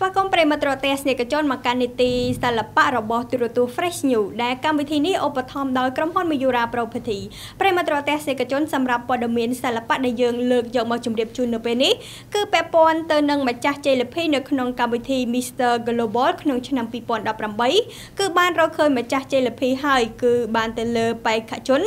ស្វាគមន៍ប្រិមត្តរទេសនិកជនមកកាន់នីតិសិល្បៈរបស់ទូរទស្សន៍ Fresh News ដែលកម្មវិធីនេះឧបត្ថម្ភដោយក្រុមហ៊ុន Mayura Property ប្រិមត្តរទេសនិកជនសម្រាប់ព័ត៌មានសិល្បៈដែលយើងលើកយកមកជម្រាបជូននៅពេលនេះគឺពាក់ព័ន្ធទៅនឹងម្ចាស់ជ័យលាភីនៅក្នុងកម្មវិធី Mr Global ក្នុងឆ្នាំ2018គឺបានរកឃើញម្ចាស់ជ័យលាភីហើយគឺបានទៅលើបេក្ខជន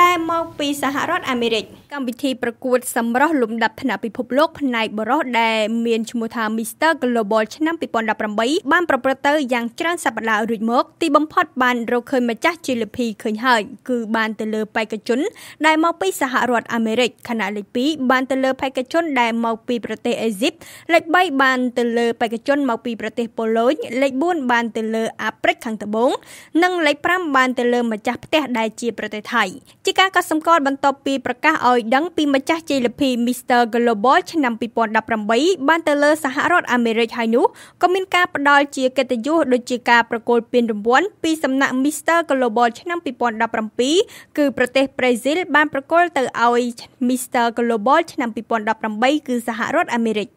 ដែលមកពីសហរដ្ឋអាមេរិក។កម្មវិធីប្រកួតសម្រស់លំដាប់ថ្នាក់ពិភពលោកផ្នែកបរោះដែលមានឈ្មោះថា Mr Global ឆ្នាំ2018បានប្រព្រឹត្តទៅយ៉ាងច្រើនសប្តាហ៍រួចមកទីបំផុតបានរកឃើញម្ចាស់ជាលភីឃើញហើយគឺបានទៅលើបេក្ខជន ដែលមកពីសហរដ្ឋអាមេរិកខណៈលេខ2បានទៅលើបេក្ខជនដែលមកពីប្រទេសអេស៊ីបលេខ3បានទៅលើបេក្ខជនមកពីប្រទេសប៉ូឡូញលេខ4បានទៅលើអាហ្វ្រិកខាងត្បូងនិងលេខ5បានទៅលើម្ចាស់ផ្ទះដែលជាប្រទេសថៃជាការកត់សម្គាល់បន្ទាប់ពីប្រកាសឲ្យឲ្យដឹងពីម្ចាស់ជ័យលាភី Mr Global ឆ្នាំ2018បានទៅលើសហរដ្ឋអាមេរិកហើយនោះក៏មានការផ្ដល់ជាកិត្តិយសដូចជាការប្រគល់ពានរង្វាន់ពីសំណាក់ Mr Global ឆ្នាំ2017គឺប្រទេសប្រេស៊ីលបានប្រគល់ទៅឲ្យ Mr Global ឆ្នាំ2018គឺសហរដ្ឋអាមេរិក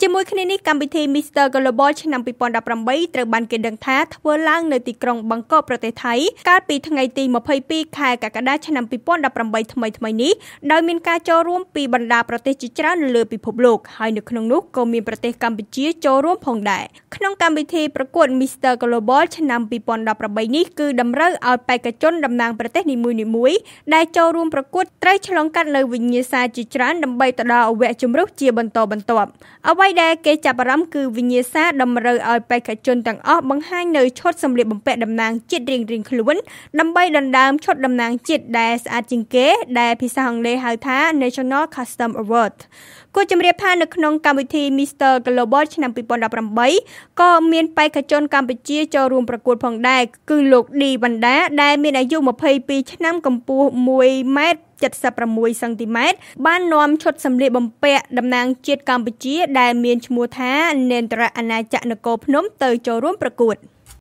ជាមួយគ្នានេះកម្មវិធី Mr Global ឆ្នាំ2018ត្រូវបានគេដឹងថាធ្វើឡើងនៅទីក្រុងបាងកកប្រទេសថៃកាលពីថ្ងៃទី22ខែកក្កដាឆ្នាំ2018ថ្មីថ្មីនេះដោយមានការចូលរួមពីបណ្ដាប្រទេសជាច្រើននៅលើពិភពលោកហើយនៅក្នុងនោះក៏មានប្រទេសកម្ពុជាចូលរួមផងដែរ ក្នុងកម្មវិធីប្រកួត Mr Global ឆ្នាំ2018នេះគឺតម្រូវឲ្យបេក្ខជនតំណាងប្រទេសនីមួយៗដែលចូលរួមប្រកួតត្រូវឆ្លងកាត់នៅវិញ្ញាសាជាច្រើនដើម្បីទៅដល់អវគ្គជម្រុះជាបន្តបន្ទាប់អ្វីដែលគេចាប់អារម្មណ៍គឺវិញ្ញាសាតម្រូវឲ្យបេក្ខជនទាំងអស់បង្ហាញនៅឈុតសម្លៀកបំពាក់តំណាងជាតិរៀងៗខ្លួន ដើម្បីដណ្ដើមឈុតតំណាងជាតិដែលស្អាតជាងគេ ដែលភាសាអង់គ្លេសហៅថា National Custom Award គួរជម្រាបថានៅក្នុងកម្មវិធី Mr Global ឆ្នាំ2018ក៏មានបេក្ខជនកម្ពុជាចូលរួមប្រកួតផងដែរគឺលោកឌីវណ្ដាដែលមានអាយុ22ឆ្នាំកម្ពស់1ម៉ែត្រ76សង់ទីម៉ែត្របាននាំឈុតសម្លៀកបំពាក់តំណាងជាតិកម្ពុជា ដែលមានឈ្មោះថានេនត្រអាណាចក្រនគរភ្នំទៅចូលរួមប្រកួត។